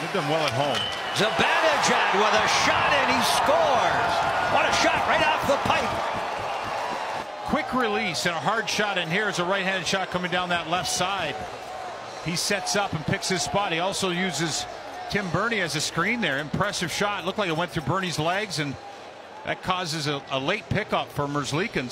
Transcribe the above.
They've done well at home. Zibanejad with a shot and he scores. What a shot right off the pipe. Quick release and a hard shot, in here's a right-handed shot coming down that left side. He sets up and picks his spot. He also uses Tim Berni as a screen there. Impressive shot. Looked like it went through Berni's legs, and that causes a, a late pickup for Merzlikins.